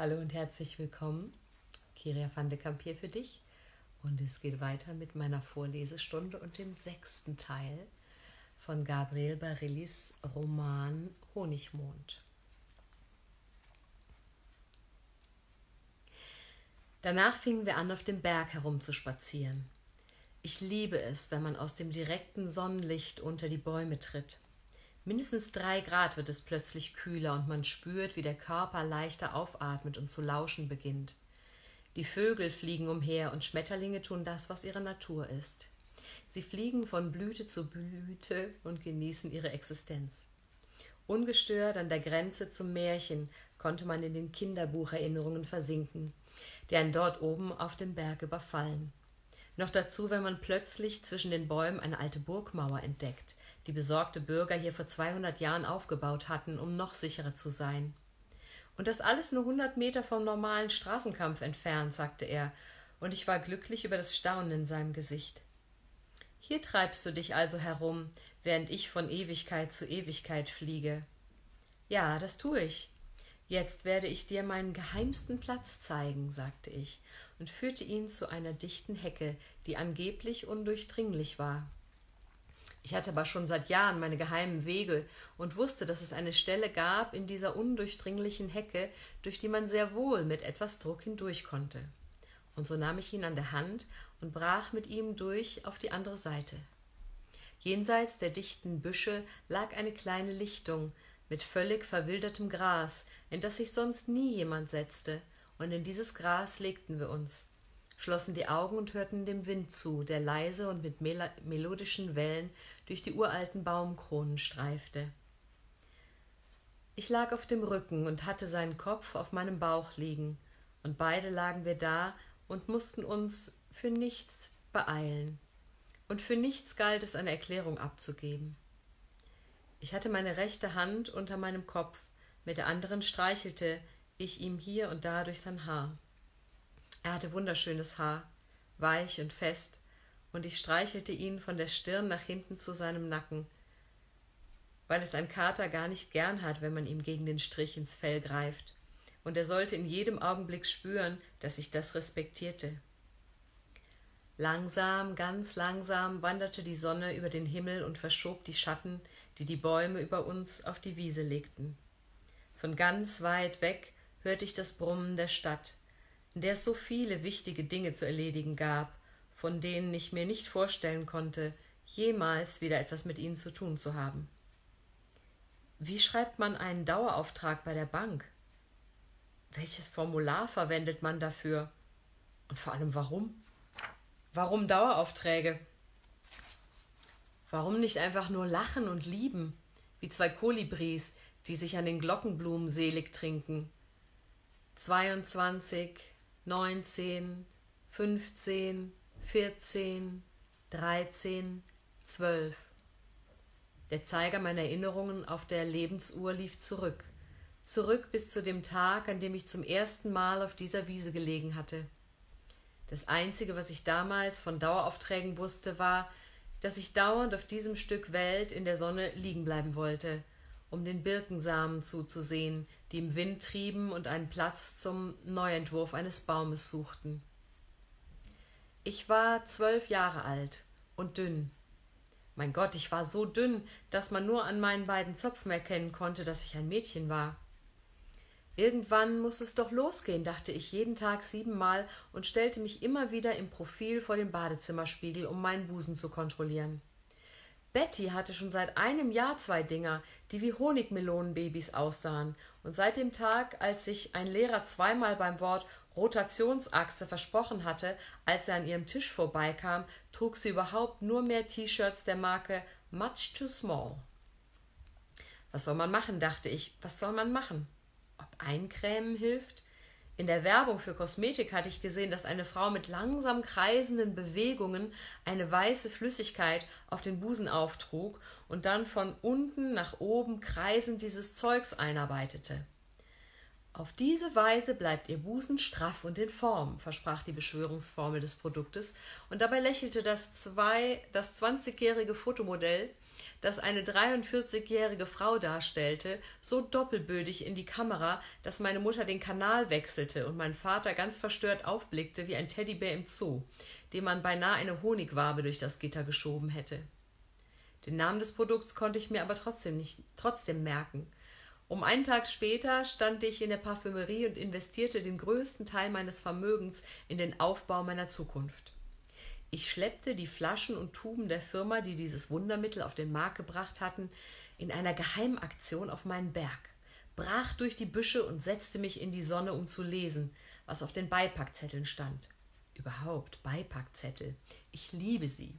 Hallo und herzlich willkommen. Kiria van de Kamp hier für dich. Und es geht weiter mit meiner Vorlesestunde und dem sechsten Teil von Gabriel Barillis Roman Honigmond. Danach fingen wir an, auf dem Berg herumzuspazieren. Ich liebe es, wenn man aus dem direkten Sonnenlicht unter die Bäume tritt. Mindestens drei Grad wird es plötzlich kühler und man spürt, wie der Körper leichter aufatmet und zu lauschen beginnt. Die Vögel fliegen umher und Schmetterlinge tun das, was ihre Natur ist. Sie fliegen von Blüte zu Blüte und genießen ihre Existenz. Ungestört an der Grenze zum Märchen konnte man in den Kinderbucherinnerungen versinken, die einen dort oben auf dem Berg überfallen. Noch dazu, wenn man plötzlich zwischen den Bäumen eine alte Burgmauer entdeckt, die besorgte Bürger hier vor 200 Jahren aufgebaut hatten, um noch sicherer zu sein. Und das alles nur 100 Meter vom normalen Straßenkampf entfernt, sagte er, und ich war glücklich über das Staunen in seinem Gesicht. Hier treibst du dich also herum, während ich von Ewigkeit zu Ewigkeit fliege. Ja, das tue ich. Jetzt werde ich dir meinen geheimsten Platz zeigen, sagte ich und führte ihn zu einer dichten Hecke, die angeblich undurchdringlich war. Ich hatte aber schon seit Jahren meine geheimen Wege und wusste, dass es eine Stelle gab in dieser undurchdringlichen Hecke, durch die man sehr wohl mit etwas Druck hindurch konnte. Und so nahm ich ihn an der Hand und brach mit ihm durch auf die andere Seite. Jenseits der dichten Büsche lag eine kleine Lichtung mit völlig verwildertem Gras, in das sich sonst nie jemand setzte, und in dieses Gras legten wir uns schlossen die Augen und hörten dem Wind zu, der leise und mit mel melodischen Wellen durch die uralten Baumkronen streifte. Ich lag auf dem Rücken und hatte seinen Kopf auf meinem Bauch liegen, und beide lagen wir da und mussten uns für nichts beeilen, und für nichts galt es eine Erklärung abzugeben. Ich hatte meine rechte Hand unter meinem Kopf, mit der anderen streichelte ich ihm hier und da durch sein Haar. Er hatte wunderschönes Haar, weich und fest, und ich streichelte ihn von der Stirn nach hinten zu seinem Nacken, weil es ein Kater gar nicht gern hat, wenn man ihm gegen den Strich ins Fell greift, und er sollte in jedem Augenblick spüren, dass ich das respektierte. Langsam, ganz langsam wanderte die Sonne über den Himmel und verschob die Schatten, die die Bäume über uns auf die Wiese legten. Von ganz weit weg hörte ich das Brummen der Stadt, in der es so viele wichtige Dinge zu erledigen gab, von denen ich mir nicht vorstellen konnte, jemals wieder etwas mit ihnen zu tun zu haben. Wie schreibt man einen Dauerauftrag bei der Bank? Welches Formular verwendet man dafür? Und vor allem warum? Warum Daueraufträge? Warum nicht einfach nur lachen und lieben, wie zwei Kolibris, die sich an den Glockenblumen selig trinken? 22, 19, 15, 14, 13, 12. Der Zeiger meiner Erinnerungen auf der Lebensuhr lief zurück, zurück bis zu dem Tag, an dem ich zum ersten Mal auf dieser Wiese gelegen hatte. Das Einzige, was ich damals von Daueraufträgen wusste, war, dass ich dauernd auf diesem Stück Welt in der Sonne liegen bleiben wollte, um den Birkensamen zuzusehen, die im Wind trieben und einen Platz zum Neuentwurf eines Baumes suchten. Ich war zwölf Jahre alt und dünn. Mein Gott, ich war so dünn, dass man nur an meinen beiden Zöpfen erkennen konnte, dass ich ein Mädchen war. Irgendwann muss es doch losgehen, dachte ich jeden Tag siebenmal und stellte mich immer wieder im Profil vor den Badezimmerspiegel, um meinen Busen zu kontrollieren. Betty hatte schon seit einem Jahr zwei Dinger, die wie Honigmelonenbabys aussahen, und seit dem Tag, als sich ein Lehrer zweimal beim Wort Rotationsachse versprochen hatte, als er an ihrem Tisch vorbeikam, trug sie überhaupt nur mehr T-Shirts der Marke Much Too Small. Was soll man machen, dachte ich, was soll man machen? Ob Eincremen hilft? In der Werbung für Kosmetik hatte ich gesehen, dass eine Frau mit langsam kreisenden Bewegungen eine weiße Flüssigkeit auf den Busen auftrug und dann von unten nach oben kreisend dieses Zeugs einarbeitete. Auf diese Weise bleibt ihr Busen straff und in Form, versprach die Beschwörungsformel des Produktes, und dabei lächelte das, zwei, das 20-jährige Fotomodell das eine 43-jährige Frau darstellte, so doppelbödig in die Kamera, dass meine Mutter den Kanal wechselte und mein Vater ganz verstört aufblickte wie ein Teddybär im Zoo, dem man beinahe eine Honigwabe durch das Gitter geschoben hätte. Den Namen des Produkts konnte ich mir aber trotzdem nicht trotzdem merken. Um einen Tag später stand ich in der Parfümerie und investierte den größten Teil meines Vermögens in den Aufbau meiner Zukunft. Ich schleppte die Flaschen und Tuben der Firma, die dieses Wundermittel auf den Markt gebracht hatten, in einer Geheimaktion auf meinen Berg, brach durch die Büsche und setzte mich in die Sonne, um zu lesen, was auf den Beipackzetteln stand. Überhaupt Beipackzettel. Ich liebe sie.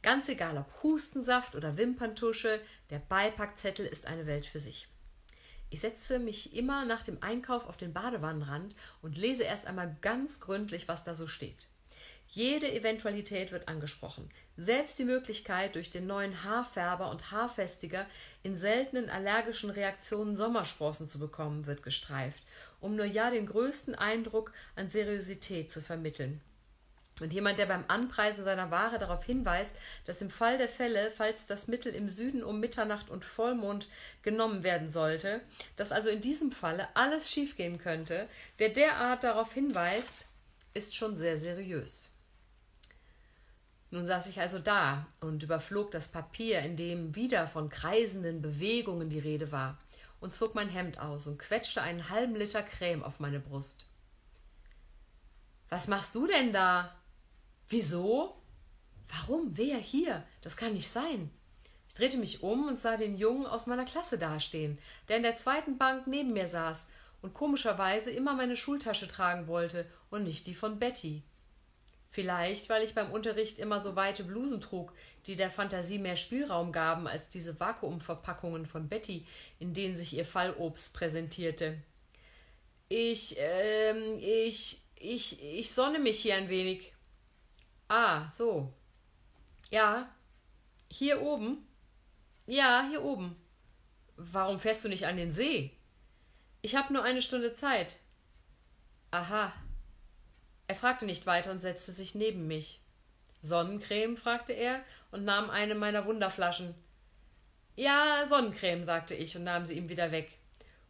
Ganz egal ob Hustensaft oder Wimperntusche, der Beipackzettel ist eine Welt für sich. Ich setze mich immer nach dem Einkauf auf den Badewannenrand und lese erst einmal ganz gründlich, was da so steht. Jede Eventualität wird angesprochen. Selbst die Möglichkeit, durch den neuen Haarfärber und Haarfestiger in seltenen allergischen Reaktionen Sommersprossen zu bekommen, wird gestreift, um nur ja den größten Eindruck an Seriosität zu vermitteln. Und jemand, der beim Anpreisen seiner Ware darauf hinweist, dass im Fall der Fälle, falls das Mittel im Süden um Mitternacht und Vollmond genommen werden sollte, dass also in diesem Falle alles schiefgehen könnte, wer derart darauf hinweist, ist schon sehr seriös. Nun saß ich also da und überflog das Papier, in dem wieder von kreisenden Bewegungen die Rede war, und zog mein Hemd aus und quetschte einen halben Liter Creme auf meine Brust. Was machst du denn da? Wieso? Warum? Wer hier? Das kann nicht sein. Ich drehte mich um und sah den Jungen aus meiner Klasse dastehen, der in der zweiten Bank neben mir saß und komischerweise immer meine Schultasche tragen wollte und nicht die von Betty. Vielleicht, weil ich beim Unterricht immer so weite Blusen trug, die der Fantasie mehr Spielraum gaben als diese Vakuumverpackungen von Betty, in denen sich ihr Fallobst präsentierte. Ich, ähm, ich, ich, ich sonne mich hier ein wenig. Ah, so. Ja. Hier oben? Ja, hier oben. Warum fährst du nicht an den See? Ich habe nur eine Stunde Zeit. Aha, er fragte nicht weiter und setzte sich neben mich. Sonnencreme? fragte er und nahm eine meiner Wunderflaschen. Ja, Sonnencreme, sagte ich und nahm sie ihm wieder weg.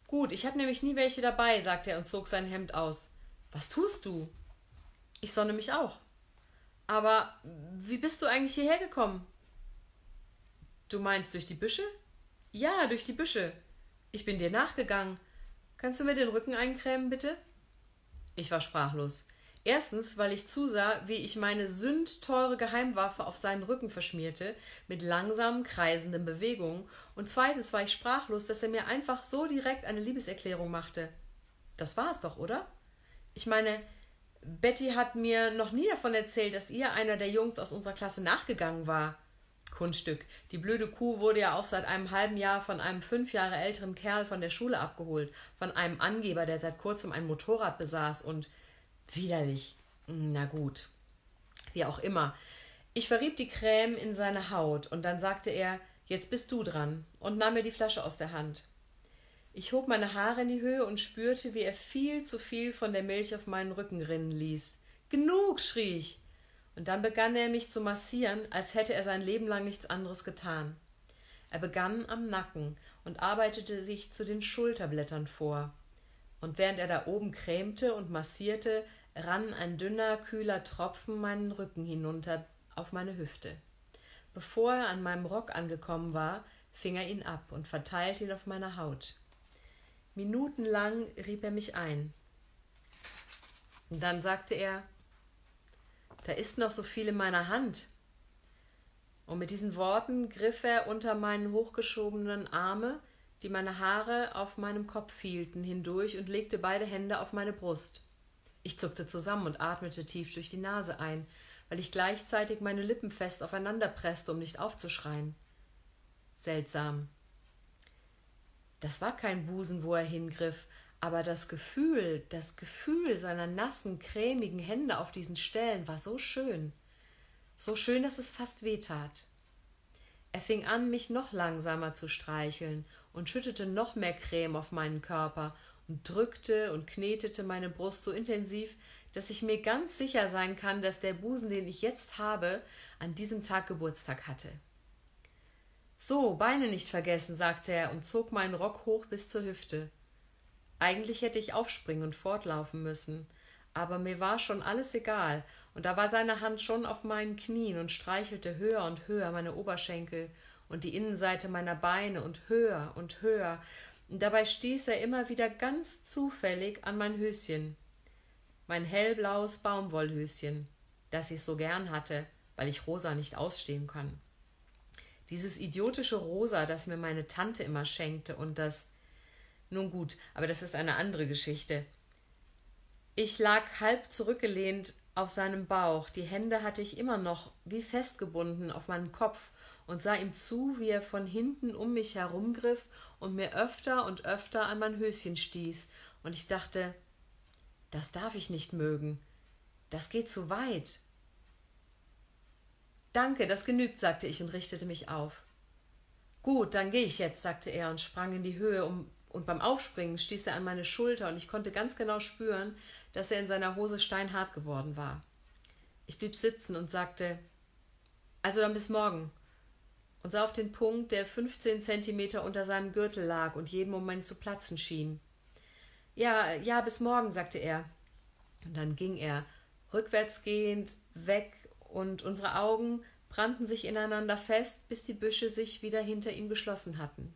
Gut, ich habe nämlich nie welche dabei, sagte er und zog sein Hemd aus. Was tust du? Ich sonne mich auch. Aber wie bist du eigentlich hierher gekommen? Du meinst durch die Büsche? Ja, durch die Büsche. Ich bin dir nachgegangen. Kannst du mir den Rücken eincremen, bitte? Ich war sprachlos. Erstens, weil ich zusah, wie ich meine sündteure Geheimwaffe auf seinen Rücken verschmierte, mit langsamen, kreisenden Bewegungen. Und zweitens war ich sprachlos, dass er mir einfach so direkt eine Liebeserklärung machte. Das war es doch, oder? Ich meine, Betty hat mir noch nie davon erzählt, dass ihr einer der Jungs aus unserer Klasse nachgegangen war. Kunststück. Die blöde Kuh wurde ja auch seit einem halben Jahr von einem fünf Jahre älteren Kerl von der Schule abgeholt, von einem Angeber, der seit kurzem ein Motorrad besaß und Widerlich. Na gut. Wie auch immer. Ich verrieb die Creme in seine Haut und dann sagte er, jetzt bist du dran und nahm mir die Flasche aus der Hand. Ich hob meine Haare in die Höhe und spürte, wie er viel zu viel von der Milch auf meinen Rücken rinnen ließ. Genug, schrie ich. Und dann begann er mich zu massieren, als hätte er sein Leben lang nichts anderes getan. Er begann am Nacken und arbeitete sich zu den Schulterblättern vor. Und während er da oben cremte und massierte, rann ein dünner, kühler Tropfen meinen Rücken hinunter auf meine Hüfte. Bevor er an meinem Rock angekommen war, fing er ihn ab und verteilte ihn auf meiner Haut. Minutenlang rieb er mich ein. Und dann sagte er, da ist noch so viel in meiner Hand. Und mit diesen Worten griff er unter meinen hochgeschobenen Arme, die meine Haare auf meinem Kopf hielten, hindurch und legte beide Hände auf meine Brust. Ich zuckte zusammen und atmete tief durch die Nase ein, weil ich gleichzeitig meine Lippen fest aufeinander presste, um nicht aufzuschreien. Seltsam. Das war kein Busen, wo er hingriff, aber das Gefühl, das Gefühl seiner nassen, cremigen Hände auf diesen Stellen war so schön. So schön, dass es fast weh tat. Er fing an, mich noch langsamer zu streicheln und schüttete noch mehr Creme auf meinen Körper und drückte und knetete meine Brust so intensiv, dass ich mir ganz sicher sein kann, dass der Busen, den ich jetzt habe, an diesem Tag Geburtstag hatte. So, Beine nicht vergessen, sagte er und zog meinen Rock hoch bis zur Hüfte. Eigentlich hätte ich aufspringen und fortlaufen müssen, aber mir war schon alles egal, und da war seine Hand schon auf meinen Knien und streichelte höher und höher meine Oberschenkel und die Innenseite meiner Beine und höher und höher, dabei stieß er immer wieder ganz zufällig an mein Höschen, mein hellblaues Baumwollhöschen, das ich so gern hatte, weil ich rosa nicht ausstehen kann. Dieses idiotische Rosa, das mir meine Tante immer schenkte und das. Nun gut, aber das ist eine andere Geschichte. Ich lag halb zurückgelehnt auf seinem Bauch, die Hände hatte ich immer noch wie festgebunden auf meinem Kopf und sah ihm zu, wie er von hinten um mich herumgriff und mir öfter und öfter an mein Höschen stieß, und ich dachte, das darf ich nicht mögen. Das geht zu weit. Danke, das genügt, sagte ich und richtete mich auf. Gut, dann gehe ich jetzt, sagte er und sprang in die Höhe, um, und beim Aufspringen stieß er an meine Schulter, und ich konnte ganz genau spüren, dass er in seiner Hose steinhart geworden war. Ich blieb sitzen und sagte Also dann bis morgen und sah auf den Punkt, der fünfzehn Zentimeter unter seinem Gürtel lag und jeden Moment zu platzen schien. Ja, ja, bis morgen, sagte er. Und dann ging er, rückwärtsgehend, weg und unsere Augen brannten sich ineinander fest, bis die Büsche sich wieder hinter ihm geschlossen hatten.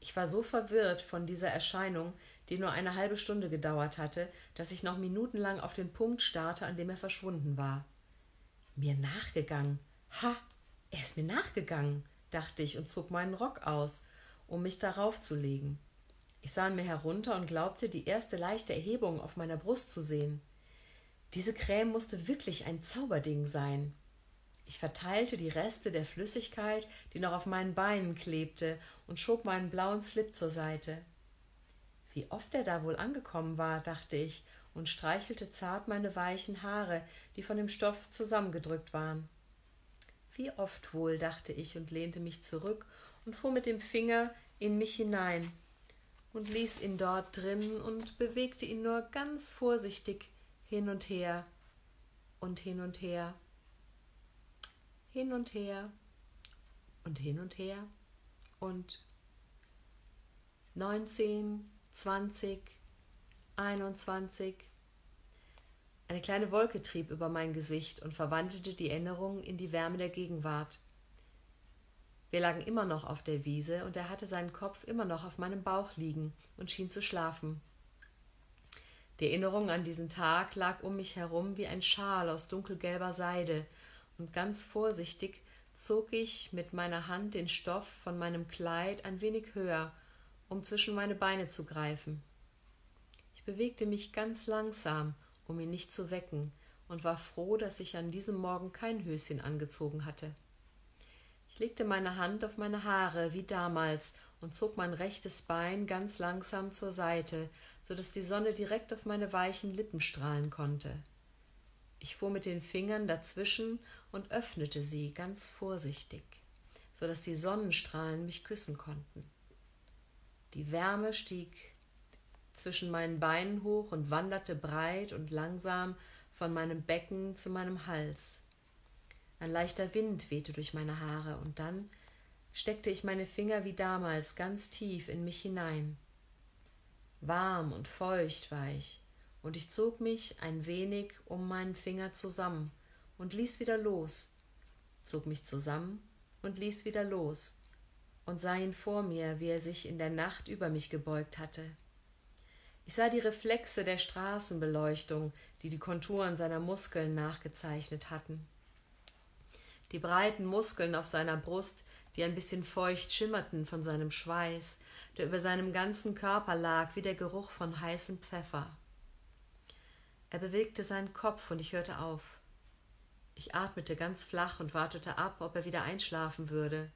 Ich war so verwirrt von dieser Erscheinung, die nur eine halbe Stunde gedauert hatte, dass ich noch minutenlang auf den Punkt starrte, an dem er verschwunden war. Mir nachgegangen. Ha, er ist mir nachgegangen, dachte ich und zog meinen Rock aus, um mich darauf zu legen. Ich sah an mir herunter und glaubte, die erste leichte Erhebung auf meiner Brust zu sehen. Diese Creme musste wirklich ein Zauberding sein. Ich verteilte die Reste der Flüssigkeit, die noch auf meinen Beinen klebte, und schob meinen blauen Slip zur Seite. Wie oft er da wohl angekommen war, dachte ich, und streichelte zart meine weichen Haare, die von dem Stoff zusammengedrückt waren. Wie oft wohl, dachte ich und lehnte mich zurück und fuhr mit dem Finger in mich hinein und ließ ihn dort drin und bewegte ihn nur ganz vorsichtig hin und her und hin und her, hin und her und hin und her und neunzehn, zwanzig, einundzwanzig. Eine kleine Wolke trieb über mein Gesicht und verwandelte die Erinnerung in die Wärme der Gegenwart. Wir lagen immer noch auf der Wiese, und er hatte seinen Kopf immer noch auf meinem Bauch liegen und schien zu schlafen. Die Erinnerung an diesen Tag lag um mich herum wie ein Schal aus dunkelgelber Seide, und ganz vorsichtig zog ich mit meiner Hand den Stoff von meinem Kleid ein wenig höher, um zwischen meine Beine zu greifen. Ich bewegte mich ganz langsam, um ihn nicht zu wecken, und war froh, dass ich an diesem Morgen kein Höschen angezogen hatte. Ich legte meine Hand auf meine Haare wie damals und zog mein rechtes Bein ganz langsam zur Seite, so dass die Sonne direkt auf meine weichen Lippen strahlen konnte. Ich fuhr mit den Fingern dazwischen und öffnete sie ganz vorsichtig, so dass die Sonnenstrahlen mich küssen konnten. Die Wärme stieg zwischen meinen Beinen hoch und wanderte breit und langsam von meinem Becken zu meinem Hals. Ein leichter Wind wehte durch meine Haare, und dann steckte ich meine Finger wie damals ganz tief in mich hinein. Warm und feucht war ich, und ich zog mich ein wenig um meinen Finger zusammen und ließ wieder los, zog mich zusammen und ließ wieder los und sah ihn vor mir, wie er sich in der Nacht über mich gebeugt hatte. Ich sah die Reflexe der Straßenbeleuchtung, die die Konturen seiner Muskeln nachgezeichnet hatten. Die breiten Muskeln auf seiner Brust, die ein bisschen feucht schimmerten von seinem Schweiß, der über seinem ganzen Körper lag wie der Geruch von heißem Pfeffer. Er bewegte seinen Kopf und ich hörte auf. Ich atmete ganz flach und wartete ab, ob er wieder einschlafen würde.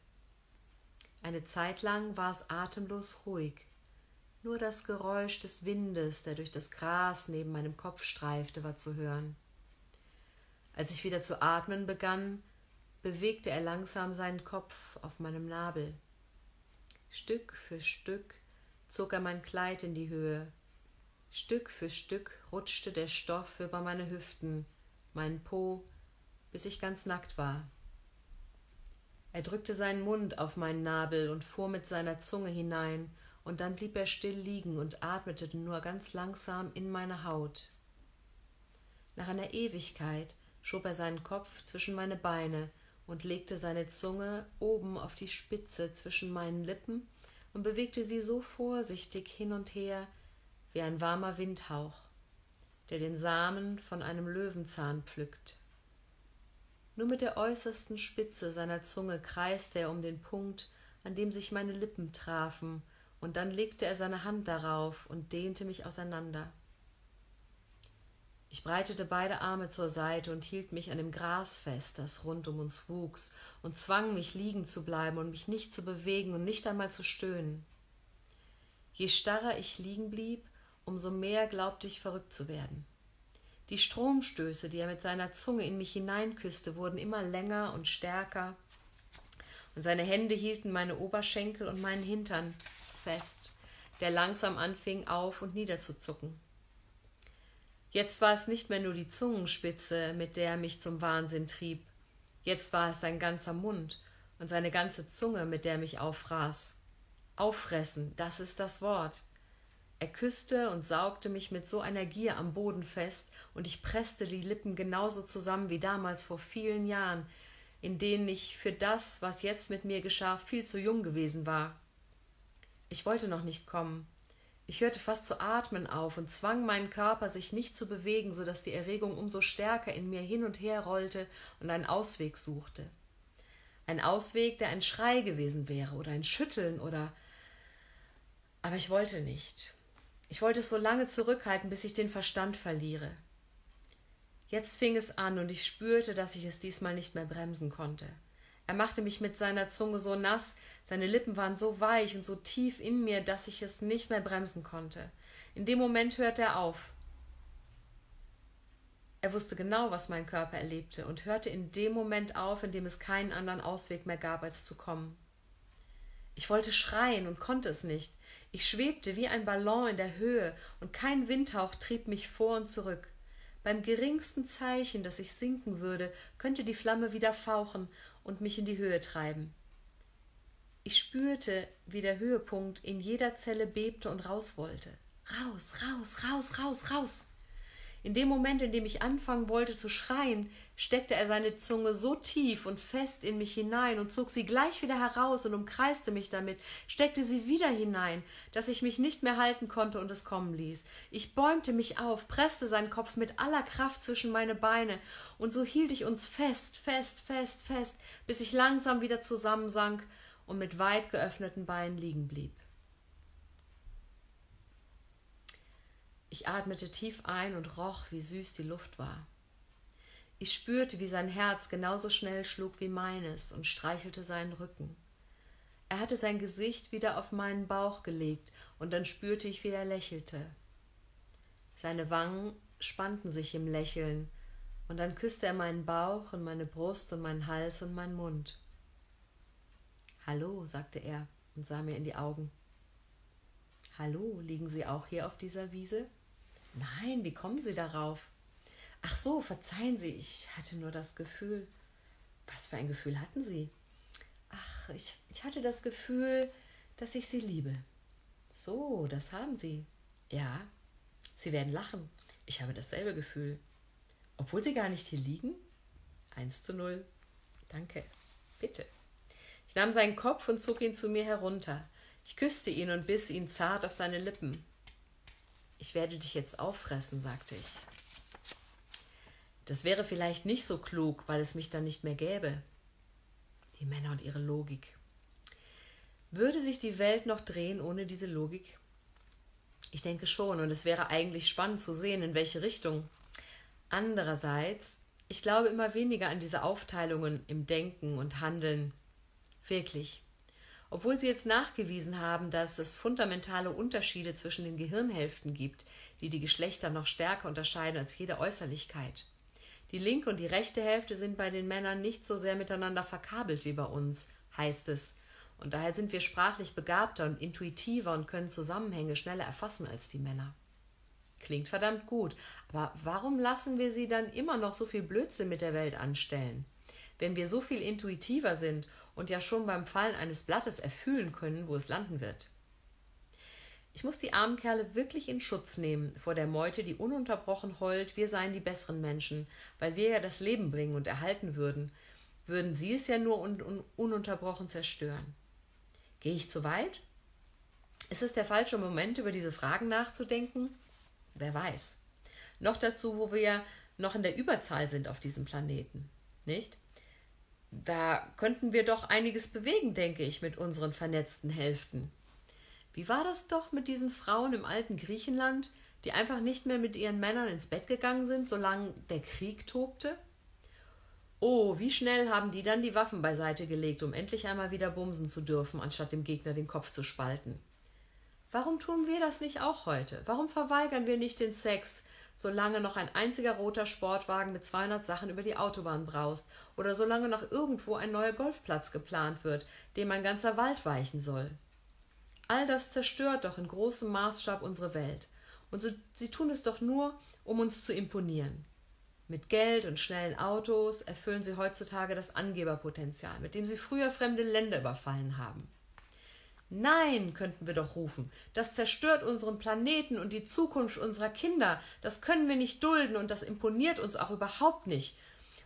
Eine Zeit lang war es atemlos ruhig. Nur das Geräusch des Windes, der durch das Gras neben meinem Kopf streifte, war zu hören. Als ich wieder zu atmen begann, bewegte er langsam seinen Kopf auf meinem Nabel. Stück für Stück zog er mein Kleid in die Höhe. Stück für Stück rutschte der Stoff über meine Hüften, meinen Po, bis ich ganz nackt war. Er drückte seinen Mund auf meinen Nabel und fuhr mit seiner Zunge hinein, und dann blieb er still liegen und atmete nur ganz langsam in meine Haut. Nach einer Ewigkeit schob er seinen Kopf zwischen meine Beine und legte seine Zunge oben auf die Spitze zwischen meinen Lippen und bewegte sie so vorsichtig hin und her wie ein warmer Windhauch, der den Samen von einem Löwenzahn pflückt. Nur mit der äußersten Spitze seiner Zunge kreiste er um den Punkt, an dem sich meine Lippen trafen, und dann legte er seine Hand darauf und dehnte mich auseinander. Ich breitete beide Arme zur Seite und hielt mich an dem Gras fest, das rund um uns wuchs, und zwang mich liegen zu bleiben und mich nicht zu bewegen und nicht einmal zu stöhnen. Je starrer ich liegen blieb, umso mehr glaubte ich verrückt zu werden. Die Stromstöße, die er mit seiner Zunge in mich hineinküßte, wurden immer länger und stärker, und seine Hände hielten meine Oberschenkel und meinen Hintern fest, der langsam anfing auf und niederzuzucken. Jetzt war es nicht mehr nur die Zungenspitze, mit der er mich zum Wahnsinn trieb. Jetzt war es sein ganzer Mund und seine ganze Zunge, mit der er mich auffraß. Auffressen, das ist das Wort. Er küsste und saugte mich mit so einer Gier am Boden fest, und ich presste die Lippen genauso zusammen wie damals vor vielen Jahren, in denen ich für das, was jetzt mit mir geschah, viel zu jung gewesen war. Ich wollte noch nicht kommen, ich hörte fast zu atmen auf und zwang meinen Körper, sich nicht zu bewegen, so dass die Erregung umso stärker in mir hin und her rollte und einen Ausweg suchte. Ein Ausweg, der ein Schrei gewesen wäre oder ein Schütteln oder. Aber ich wollte nicht. Ich wollte es so lange zurückhalten, bis ich den Verstand verliere. Jetzt fing es an und ich spürte, dass ich es diesmal nicht mehr bremsen konnte. Er machte mich mit seiner Zunge so nass, seine Lippen waren so weich und so tief in mir, dass ich es nicht mehr bremsen konnte. In dem Moment hörte er auf. Er wusste genau, was mein Körper erlebte und hörte in dem Moment auf, in dem es keinen anderen Ausweg mehr gab, als zu kommen. Ich wollte schreien und konnte es nicht. Ich schwebte wie ein Ballon in der Höhe und kein Windhauch trieb mich vor und zurück. Beim geringsten Zeichen, dass ich sinken würde, könnte die Flamme wieder fauchen und mich in die Höhe treiben. Ich spürte, wie der Höhepunkt in jeder Zelle bebte und raus wollte. Raus, raus, raus, raus, raus. In dem Moment, in dem ich anfangen wollte zu schreien, steckte er seine Zunge so tief und fest in mich hinein und zog sie gleich wieder heraus und umkreiste mich damit, steckte sie wieder hinein, dass ich mich nicht mehr halten konnte und es kommen ließ. Ich bäumte mich auf, presste seinen Kopf mit aller Kraft zwischen meine Beine, und so hielt ich uns fest, fest, fest, fest, bis ich langsam wieder zusammensank und mit weit geöffneten Beinen liegen blieb. Ich atmete tief ein und roch, wie süß die Luft war. Ich spürte, wie sein Herz genauso schnell schlug wie meines und streichelte seinen Rücken. Er hatte sein Gesicht wieder auf meinen Bauch gelegt, und dann spürte ich, wie er lächelte. Seine Wangen spannten sich im Lächeln, und dann küsste er meinen Bauch und meine Brust und meinen Hals und meinen Mund. Hallo, sagte er und sah mir in die Augen. Hallo, liegen Sie auch hier auf dieser Wiese? Nein, wie kommen Sie darauf? Ach so, verzeihen Sie, ich hatte nur das Gefühl. Was für ein Gefühl hatten Sie? Ach, ich, ich hatte das Gefühl, dass ich Sie liebe. So, das haben Sie. Ja, Sie werden lachen. Ich habe dasselbe Gefühl. Obwohl Sie gar nicht hier liegen? Eins zu null. Danke. Bitte. Ich nahm seinen Kopf und zog ihn zu mir herunter. Ich küsste ihn und biss ihn zart auf seine Lippen. Ich werde dich jetzt auffressen, sagte ich. Das wäre vielleicht nicht so klug, weil es mich dann nicht mehr gäbe. Die Männer und ihre Logik. Würde sich die Welt noch drehen ohne diese Logik? Ich denke schon, und es wäre eigentlich spannend zu sehen, in welche Richtung. Andererseits, ich glaube immer weniger an diese Aufteilungen im Denken und Handeln. Wirklich. Obwohl sie jetzt nachgewiesen haben, dass es fundamentale Unterschiede zwischen den Gehirnhälften gibt, die die Geschlechter noch stärker unterscheiden als jede Äußerlichkeit. Die linke und die rechte Hälfte sind bei den Männern nicht so sehr miteinander verkabelt wie bei uns, heißt es. Und daher sind wir sprachlich begabter und intuitiver und können Zusammenhänge schneller erfassen als die Männer. Klingt verdammt gut, aber warum lassen wir sie dann immer noch so viel Blödsinn mit der Welt anstellen? Wenn wir so viel intuitiver sind und ja schon beim Fallen eines Blattes erfühlen können, wo es landen wird. Ich muss die armen Kerle wirklich in Schutz nehmen vor der Meute, die ununterbrochen heult, wir seien die besseren Menschen, weil wir ja das Leben bringen und erhalten würden, würden sie es ja nur un un ununterbrochen zerstören. Gehe ich zu weit? Ist es der falsche Moment, über diese Fragen nachzudenken? Wer weiß. Noch dazu, wo wir ja noch in der Überzahl sind auf diesem Planeten, nicht? Da könnten wir doch einiges bewegen, denke ich, mit unseren vernetzten Hälften. Wie war das doch mit diesen Frauen im alten Griechenland, die einfach nicht mehr mit ihren Männern ins Bett gegangen sind, solange der Krieg tobte? Oh, wie schnell haben die dann die Waffen beiseite gelegt, um endlich einmal wieder bumsen zu dürfen, anstatt dem Gegner den Kopf zu spalten. Warum tun wir das nicht auch heute? Warum verweigern wir nicht den Sex, solange noch ein einziger roter Sportwagen mit 200 Sachen über die Autobahn braust oder solange noch irgendwo ein neuer Golfplatz geplant wird, dem ein ganzer Wald weichen soll? All das zerstört doch in großem Maßstab unsere Welt. Und so, sie tun es doch nur, um uns zu imponieren. Mit Geld und schnellen Autos erfüllen sie heutzutage das Angeberpotenzial, mit dem sie früher fremde Länder überfallen haben. Nein, könnten wir doch rufen, das zerstört unseren Planeten und die Zukunft unserer Kinder, das können wir nicht dulden und das imponiert uns auch überhaupt nicht.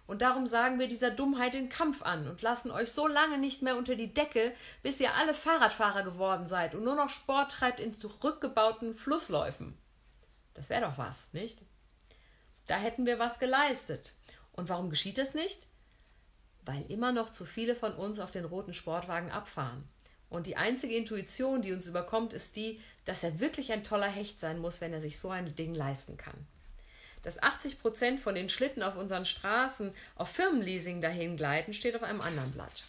Und darum sagen wir dieser Dummheit den Kampf an und lassen euch so lange nicht mehr unter die Decke, bis ihr alle Fahrradfahrer geworden seid und nur noch Sport treibt in zurückgebauten Flussläufen. Das wäre doch was, nicht? Da hätten wir was geleistet. Und warum geschieht das nicht? Weil immer noch zu viele von uns auf den roten Sportwagen abfahren. Und die einzige Intuition, die uns überkommt, ist die, dass er wirklich ein toller Hecht sein muss, wenn er sich so ein Ding leisten kann dass 80 Prozent von den Schlitten auf unseren Straßen auf Firmenleasing dahin gleiten, steht auf einem anderen Blatt.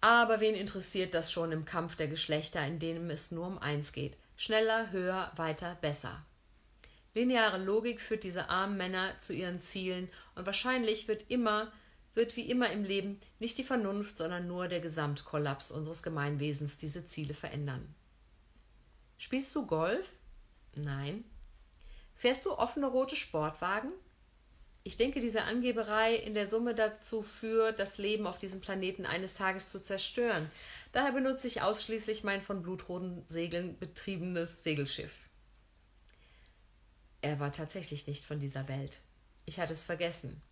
Aber wen interessiert das schon im Kampf der Geschlechter, in dem es nur um eins geht? Schneller, höher, weiter, besser. Lineare Logik führt diese armen Männer zu ihren Zielen und wahrscheinlich wird immer, wird wie immer im Leben nicht die Vernunft, sondern nur der Gesamtkollaps unseres Gemeinwesens diese Ziele verändern. Spielst du Golf? Nein. Fährst du offene rote Sportwagen? Ich denke, diese Angeberei in der Summe dazu führt, das Leben auf diesem Planeten eines Tages zu zerstören. Daher benutze ich ausschließlich mein von blutroten Segeln betriebenes Segelschiff. Er war tatsächlich nicht von dieser Welt. Ich hatte es vergessen.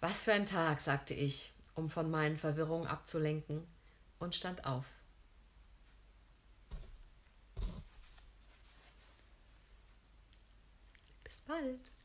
Was für ein Tag, sagte ich, um von meinen Verwirrungen abzulenken, und stand auf. bald.